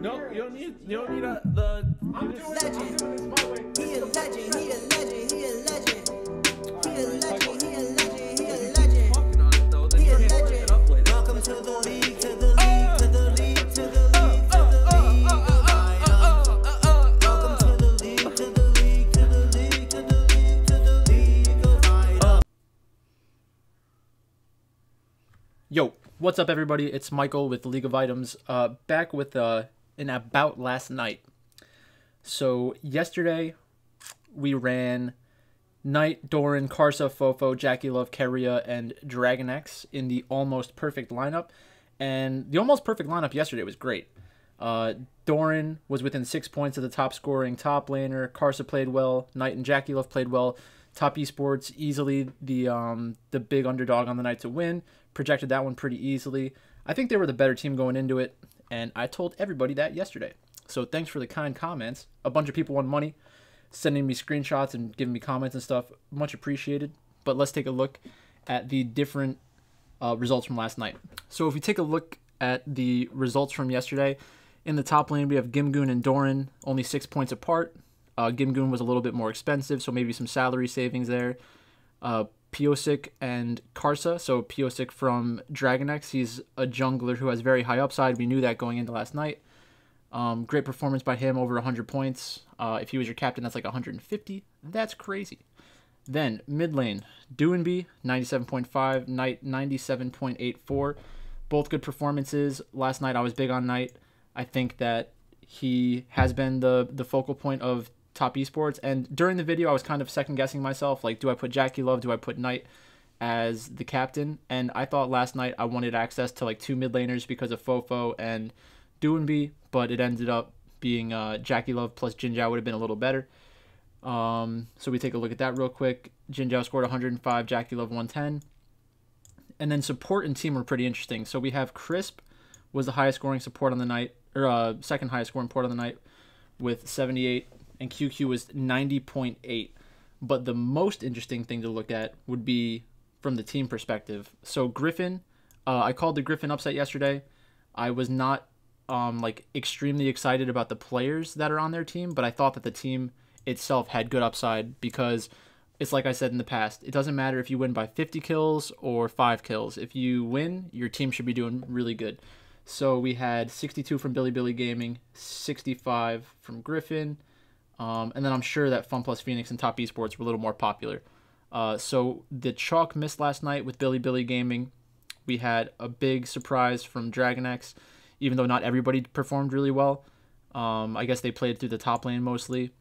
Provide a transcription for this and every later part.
No, you don't need. You don't need a, the. I'm doing, I'm doing this my way. He a legend, he a legend, he a legend. He a legend, he a legend, he a legend. Fucking on it though. Then He a can't work it up legend. Welcome to the league, to the league, to the league, to the league, to the league. Welcome to the league, to the league, to the league, to the league, to the league. Yo, what's up, everybody? It's Michael with League of Items, uh, back with uh, an about last night. So yesterday, we ran Knight, Doran, Karsa, Fofo, Jackie Love, Keria, and Dragon X in the almost perfect lineup. And the almost perfect lineup yesterday was great. Uh, Doran was within six points of the top scoring top laner. Karsa played well. Knight and Jackie Love played well. Top esports easily the um, the big underdog on the night to win. Projected that one pretty easily. I think they were the better team going into it, and I told everybody that yesterday. So thanks for the kind comments. A bunch of people won money, sending me screenshots and giving me comments and stuff. Much appreciated. But let's take a look at the different uh, results from last night. So if we take a look at the results from yesterday, in the top lane we have Gimgoon and Doran, only six points apart. Uh, Gimgoon was a little bit more expensive, so maybe some salary savings there. Uh, Pyosik and Karsa, so Pyosik from Dragon X, he's a jungler who has very high upside. We knew that going into last night. Um, great performance by him, over 100 points. Uh, if he was your captain, that's like 150. That's crazy. Then mid lane, Doinby 97.5, Knight 97.84. Both good performances. Last night I was big on Knight. I think that he has been the the focal point of top esports. And during the video, I was kind of second guessing myself. Like, do I put Jackie Love? Do I put Knight as the captain? And I thought last night I wanted access to like two mid laners because of Fofo and Doinby, but it ended up being uh, Jackie Love plus Jinjiao would have been a little better. Um, so we take a look at that real quick. Jinjiao scored 105, Jackie Love 110. And then support and team were pretty interesting. So we have Crisp was the highest scoring support on the night, or uh, second highest scoring port on the night with 78, and QQ was 90.8. But the most interesting thing to look at would be from the team perspective. So Griffin, uh, I called the Griffin upset yesterday. I was not um, like extremely excited about the players that are on their team, but I thought that the team itself had good upside because it's like I said in the past. It doesn't matter if you win by 50 kills or 5 kills. If you win, your team should be doing really good. So we had 62 from Bilibili Gaming, 65 from Griffin, um, and then I'm sure that Fun Plus Phoenix and Top Esports were a little more popular. Uh, so the chalk missed last night with Bilibili Gaming. We had a big surprise from Dragon X, even though not everybody performed really well. Um, I guess they played through the top lane mostly.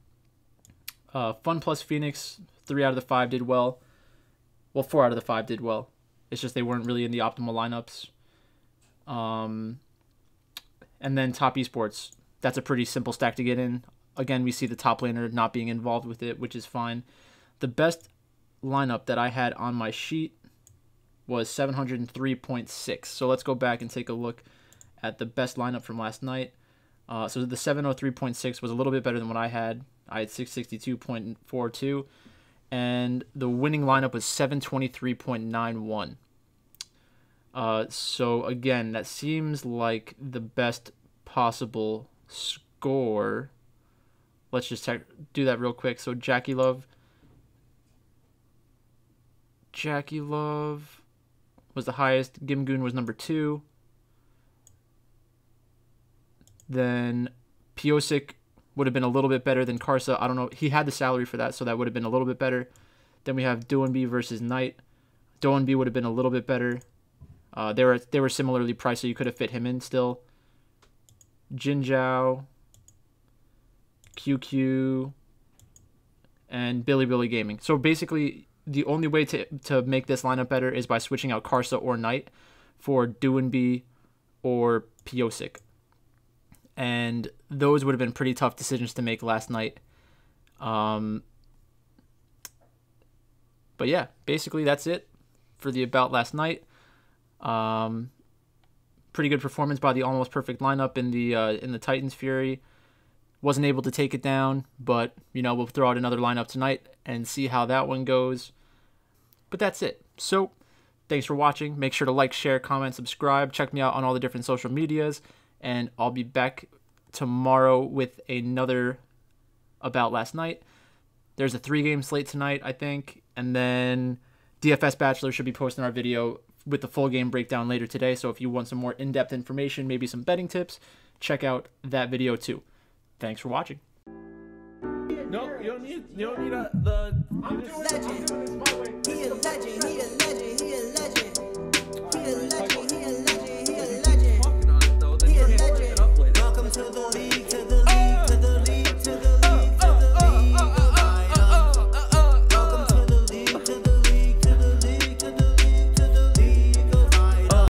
Uh, Fun Plus Phoenix, three out of the five did well. Well, four out of the five did well. It's just they weren't really in the optimal lineups. Um, and then Top Esports, that's a pretty simple stack to get in. Again, we see the top laner not being involved with it, which is fine. The best lineup that I had on my sheet was 703.6. So let's go back and take a look at the best lineup from last night. Uh, so the 703.6 was a little bit better than what I had. I had 662.42, and the winning lineup was 723.91. Uh, so again, that seems like the best possible score. Let's just do that real quick. So Jackie Love, Jackie Love was the highest. Gimgoon was number two. Then Pyosik would have been a little bit better than Karsa. I don't know. He had the salary for that, so that would have been a little bit better. Then we have Doinby versus Knight. Doinby would have been a little bit better. Uh, they were they were similarly priced, so you could have fit him in still. Jinjiao, QQ, and Bilibili Gaming. So basically, the only way to to make this lineup better is by switching out Karsa or Knight for Doinby or Pyosik and those would have been pretty tough decisions to make last night. Um, but yeah, basically that's it for the about last night. Um, pretty good performance by the almost perfect lineup in the uh, in the Titans Fury. Wasn't able to take it down, but you know we'll throw out another lineup tonight and see how that one goes. But that's it. So thanks for watching. Make sure to like, share, comment, subscribe. Check me out on all the different social medias and I'll be back tomorrow with another about last night. There's a three game slate tonight, I think, and then DFS Bachelor should be posting our video with the full game breakdown later today. So if you want some more in depth information, maybe some betting tips, check out that video too. Thanks for watching. No, you don't need you don't need a, the. I'm doing, legend. I'm doing this my way. He a legend. He a legend. He a legend. He a legend. He a legend.